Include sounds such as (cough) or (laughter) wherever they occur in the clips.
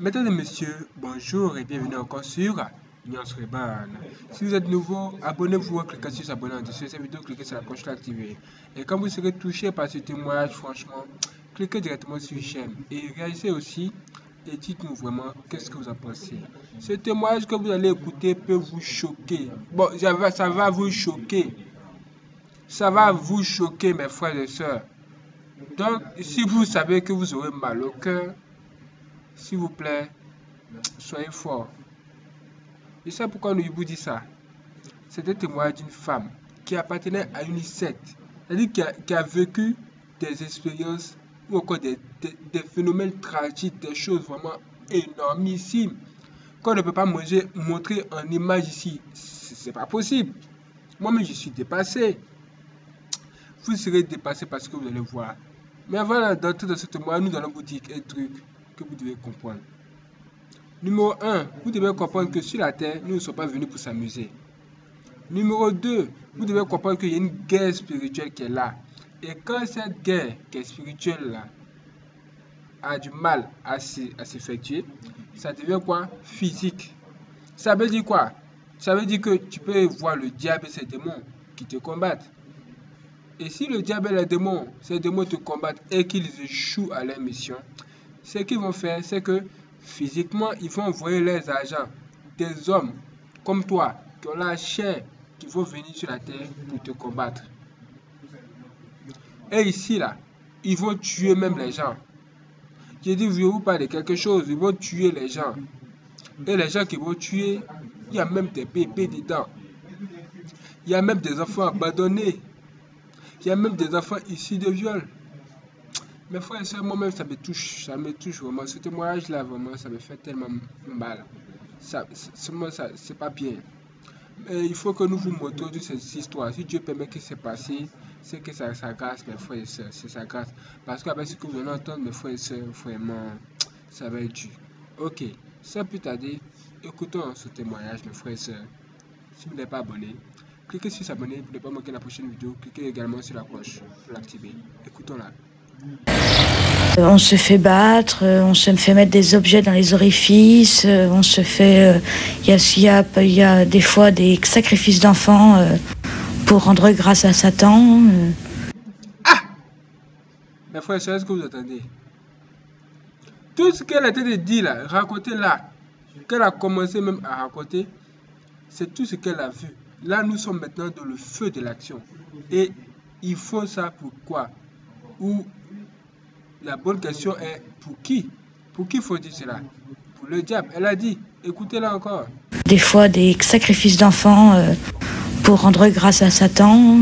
Mesdames et messieurs, bonjour et bienvenue encore sur Nuance Reban. Si vous êtes nouveau, abonnez-vous, cliquez sur s'abonner en dessous de cette vidéo, cliquez sur la cloche activée. Et quand vous serez touché par ce témoignage, franchement, cliquez directement sur chaîne et réagissez aussi et dites-nous vraiment qu'est-ce que vous en pensez. Ce témoignage que vous allez écouter peut vous choquer. Bon, ça va vous choquer. Ça va vous choquer, mes frères et sœurs. Donc, si vous savez que vous aurez mal au cœur, s'il vous plaît, soyez fort. Et ça pourquoi nous vous dit ça. C'est un témoignage d'une femme qui appartenait à une secte, c'est-à-dire qui a, vécu des expériences ou encore des, phénomènes tragiques, des choses vraiment énormissimes qu'on ne peut pas manger, montrer en image ici. C'est pas possible. Moi-même, je suis dépassé. Vous serez dépassé parce que vous allez voir. Mais avant d'entrer dans ce témoignage, nous allons vous dire un truc que vous devez comprendre. Numéro 1, vous devez comprendre que sur la terre, nous ne sommes pas venus pour s'amuser. Numéro 2, vous devez comprendre qu'il y a une guerre spirituelle qui est là. Et quand cette guerre qui est spirituelle là a du mal à s'effectuer, ça devient quoi? Physique. Ça veut dire quoi? Ça veut dire que tu peux voir le diable et ses démons qui te combattent. Et si le diable et les démons, ces démons te combattent et qu'ils échouent à leur mission, ce qu'ils vont faire, c'est que physiquement, ils vont envoyer leurs agents, des hommes comme toi, qui ont la chair, qui vont venir sur la terre pour te combattre. Et ici, là, ils vont tuer même les gens. J'ai dit, vous parle de quelque chose, ils vont tuer les gens. Et les gens qui vont tuer, il y a même des bébés dedans. Il y a même des enfants abandonnés. Il y a même des enfants issus de viol. Mais frère et soeur, moi-même, ça me touche. Ça me touche vraiment. Ce témoignage-là, vraiment, ça me fait tellement mal. Ça, c'est pas bien. Mais il faut que nous vous montrions toute cette histoire. Si Dieu permet que c'est passé, c'est que ça, ça grâce, mes frères et sœurs. C'est sa grâce. Parce qu'avec ce que vous allez entendre, mes frères et sœurs, vraiment, ça va être dur. Ok. Sans plus tarder, écoutons ce témoignage, mes frères et sœurs. Si vous n'êtes pas abonné, cliquez sur s'abonner pour ne pas manquer la prochaine vidéo. Cliquez également sur la cloche pour l'activer. Écoutons-la. On se fait battre, on se fait mettre des objets dans les orifices, on se fait. Il y, a, y, a des fois des sacrifices d'enfants pour rendre grâce à Satan. Ah Mes frères, est-ce que vous entendez? Tout ce qu'elle a été dit là, raconter là, qu'elle a commencé même à raconter, c'est tout ce qu'elle a vu. Là, nous sommes maintenant dans le feu de l'action. Et il faut ça pourquoi Ou la bonne question est pour qui? Pour qui faut-il cela? Pour le diable. Elle a dit, écoutez-la encore. Des fois, des sacrifices d'enfants euh, pour rendre grâce à Satan.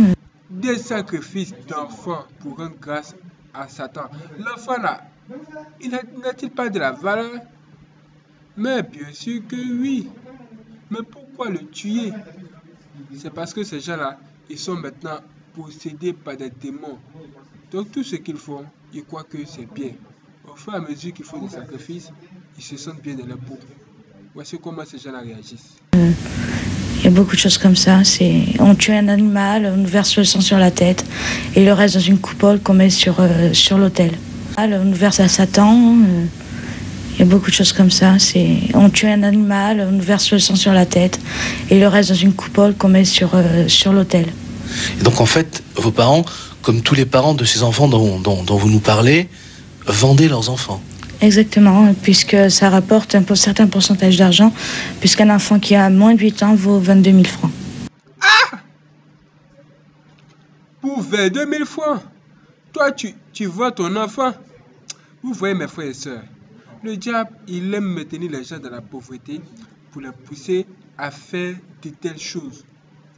Des sacrifices d'enfants pour rendre grâce à Satan. L'enfant là, il n'a-t-il pas de la valeur? Mais bien sûr que oui. Mais pourquoi le tuer? C'est parce que ces gens-là, ils sont maintenant possédés par des démons. Donc tout ce qu'ils font, ils croient que c'est bien. Au fur et à mesure qu'ils font des sacrifices, ils se sentent bien dans leur peau. Voici comment ces gens-là réagissent. Il y a beaucoup de choses comme ça. C'est on tue un animal, on verse le sang sur la tête et le reste dans une coupole qu'on met sur, euh, sur l'autel. On verse à Satan. Euh, il y a beaucoup de choses comme ça. C'est on tue un animal, on verse le sang sur la tête et le reste dans une coupole qu'on met sur, euh, sur l'autel. Et donc en fait, vos parents comme tous les parents de ces enfants dont, dont, dont vous nous parlez, vendaient leurs enfants. Exactement, puisque ça rapporte un certain pourcentage d'argent, puisqu'un enfant qui a moins de 8 ans vaut 22 000 francs. Ah Pour 22 000 francs Toi, tu, tu vois ton enfant Vous voyez mes frères et sœurs, le diable, il aime maintenir les gens dans la pauvreté pour les pousser à faire de telles choses.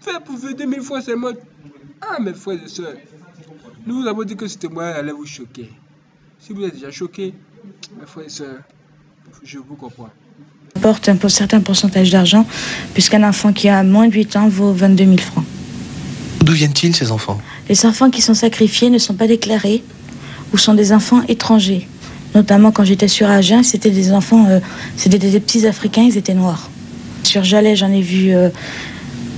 Faire pour 22 000 francs seulement. Ah, mes frères et sœurs, nous vous avons dit que ce témoignage allait vous choquer. Si vous êtes déjà choqué, mes frères et sœurs, je vous comprends. Porte un certain pourcentage d'argent, puisqu'un enfant qui a moins de 8 ans vaut 22 000 francs. D'où viennent-ils ces enfants? Les enfants qui sont sacrifiés ne sont pas déclarés ou sont des enfants étrangers. Notamment quand j'étais sur Agen, c'était des enfants, euh, c'était des, des, petits Africains, ils étaient noirs. Sur Jalais, j'en ai vu euh,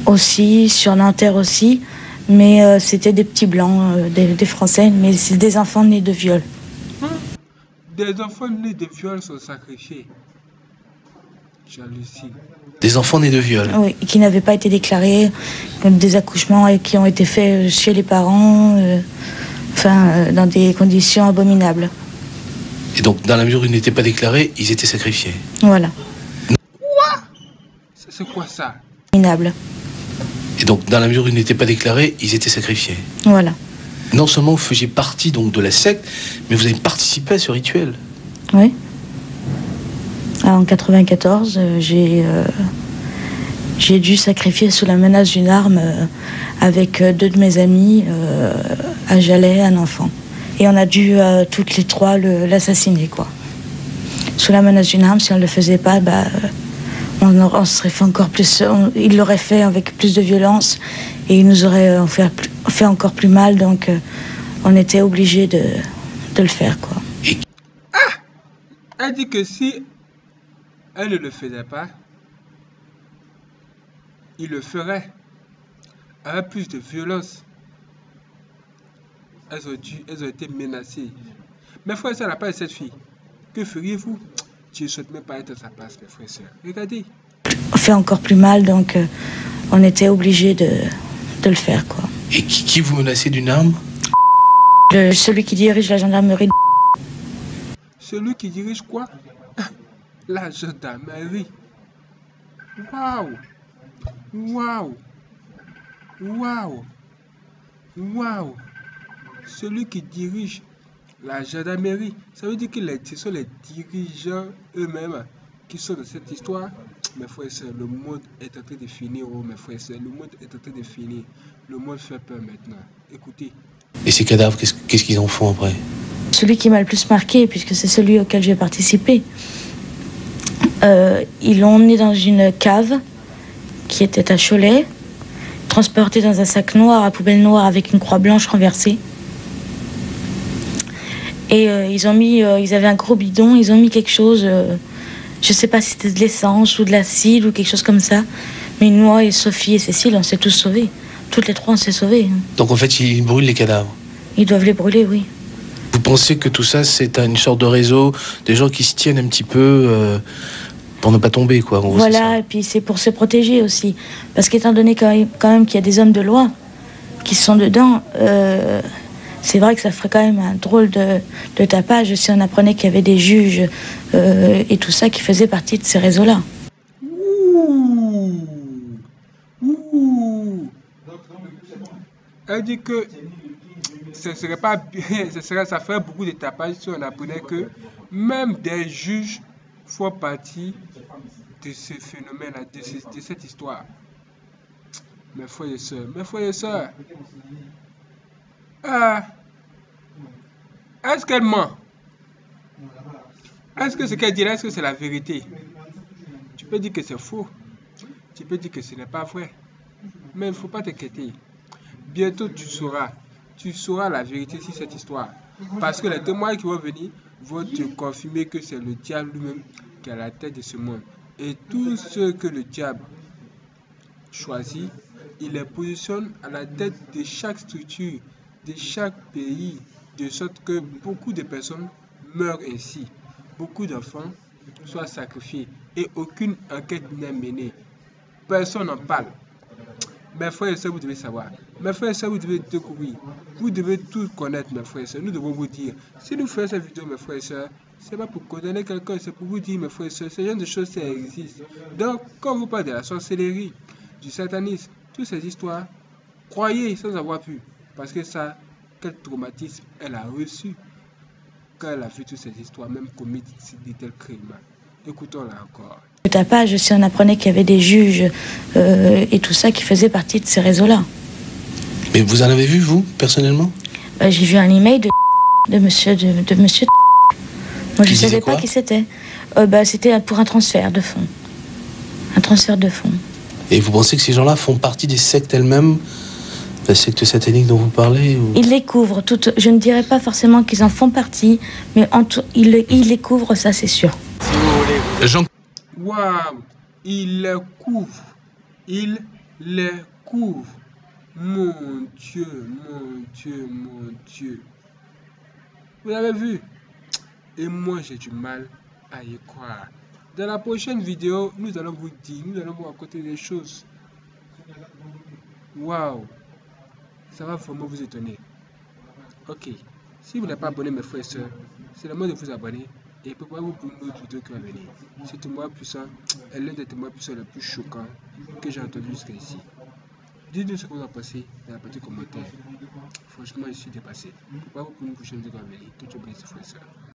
aussi, sur Nanterre aussi mais euh, c'était des petits blancs, euh, des, des, Français, mais c'est des enfants nés de viol. Des enfants nés de viol sont sacrifiés. J'hallucine. Des enfants nés de viol. Oui, qui n'avaient pas été déclarés, comme des accouchements et qui ont été faits chez les parents, euh, enfin, euh, dans des conditions abominables. Et donc, dans la mesure où ils n'étaient pas déclarés, ils étaient sacrifiés. Voilà, C'est c'est quoi ça? Abominables. Et donc, dans la mesure où ils n'étaient pas déclarés, ils étaient sacrifiés. Voilà, Non seulement vous faisiez partie donc de la secte, mais vous avez participé à ce rituel. oui. Ah, En 94, euh, j'ai euh, j'ai dû sacrifier sous la menace d'une arme euh, avec deux de mes amis à Jalais un enfant. Et on a dû toutes les trois l'assassiner, quoi. Sous la menace d'une arme, si on ne le faisait pas, bah, on, serait fait encore plus. il l'aurait fait avec plus de violence et il nous aurait euh, fait, encore plus mal. Donc, euh, on était obligé de, le faire, quoi. Elle dit que si elle ne le faisait pas, il le ferait avec plus de violence. Elles ont, elles ont été menacées. Et sœurs, la part de cette fille, que feriez-vous? Tu ne souhaites même pas être à sa place, mes frères et sœurs. Regardez. fait encore plus mal, donc euh, on était obligé de, de le faire. Quoi. Et qui, qui vous menaçait d'une arme? Le- celui qui dirige la gendarmerie, Celui qui dirige quoi? (laughs) La gendarmerie. Waouh Waouh Waouh Waouh Celui qui dirige la gendarmerie, ça veut dire que les- ce sont les dirigeants eux-mêmes qui sont dans cette histoire. Mes frères et sœurs, le monde est en train de finir, oh mes frères et sœurs, le monde est en train de finir. Le monde fait peur maintenant. Écoutez, Et ces cadavres, qu'est-ce qu'est-ce qu'ils en font après? Celui qui m'a le plus marqué, puisque c'est celui auquel j'ai participé. Euh, ils l'ont emmené dans une cave qui était à Cholet, transporté dans un sac noir à poubelle noire avec une croix blanche renversée. Et euh, ils ont mis, euh, ils avaient un gros bidon, ils ont mis quelque chose, euh, je sais pas si c'était de l'essence ou de l'acide ou quelque chose comme ça. Mais moi et Sophie et Cécile, on s'est tous sauvés. Toutes les trois, on s'est sauvés. Donc en fait, ils brûlent les cadavres. Ils doivent les brûler, oui. Vous pensez que tout ça, c'est une sorte de réseau, des gens qui se tiennent un petit peu euh, pour ne pas tomber, quoi. gros, Voilà, et puis c'est pour se protéger aussi. Parce qu'étant donné quand même, quand même qu'il y a des hommes de loi qui sont dedans, euh, c'est vrai que ça ferait quand même un drôle de, tapage si on apprenait qu'il y avait des juges euh, et tout ça qui faisaient partie de ces réseaux-là. Ouh. Ouh. Elle dit que ce serait pas bien, (laughs) ça ferait beaucoup de tapage si on apprenait que même des juges font partie de ce phénomène-là, de, de cette histoire. Mes frères et sœurs, mes frères et sœurs, ah, est-ce qu'elle ment? Est-ce que ce qu'elle dit est-ce que c'est la vérité? Tu peux dire que c'est faux. Tu peux dire que ce n'est pas vrai. Mais il ne faut pas t'inquiéter. Bientôt, tu sauras. Tu sauras la vérité sur cette histoire. Parce que les témoins qui vont venir vont te confirmer que c'est le diable lui-même qui est à la tête de ce monde. Et tout ce que le diable choisit, il les positionne à la tête de chaque structure, de chaque pays, de sorte que beaucoup de personnes meurent ainsi. Beaucoup d'enfants soient sacrifiés et aucune enquête n'est menée. Personne n'en parle. Mes frères et sœurs, vous devez savoir. Mes frères et sœurs, vous devez découvrir. Vous devez tout connaître, mes frères et sœurs. Nous devons vous dire. Si nous faisons cette vidéo, mes frères et sœurs, c'est pas pour condamner quelqu'un, c'est pour vous dire, mes frères et sœurs, ce genre de choses, ça existe. Donc, quand vous parlez de la sorcellerie, du satanisme, toutes ces histoires, croyez sans avoir pu. Parce que ça, quel traumatisme elle a reçu quand elle a vu toutes ces histoires, même commis de tels crimes. Écoutons-la encore. Le tapage si on apprenait qu'il y avait des juges euh, et tout ça qui faisaient partie de ces réseaux-là. Mais vous en avez vu, vous, personnellement? Bah, J'ai vu un email de, de monsieur. De, de monsieur Moi, je ne savais pas qui c'était. Euh, bah, c'était pour un transfert de fonds. Un transfert de fonds. Et vous pensez que ces gens-là font partie des sectes elles-mêmes? Secte satanique dont vous parlez ou- Ils les couvrent toutes. Je ne dirais pas forcément qu'ils en font partie, mais en tout, ils, le- ils les couvrent, ça c'est sûr. Jean Waouh Il les couvre. Il les couvre. Mon Dieu, mon Dieu, mon Dieu. Vous avez vu? Et moi, j'ai du mal à y croire. Dans la prochaine vidéo, nous allons vous dire, nous allons vous raconter des choses. Waouh! Ça va vraiment vous étonner. Ok. Si vous n'êtes pas abonné, mes frères et sœurs, c'est le moment de vous abonner et préparez-vous pour une autre vidéo qui va venir. Ce témoin puissant est l'un des témoins puissants les plus choquants que j'ai entendu jusqu'à ici. Dites-nous ce que vous en pensez dans la partie commentaire. Franchement, je suis dépassé. Préparez-vous pour une prochaine vidéo qui va venir. Tout est frères et sœurs.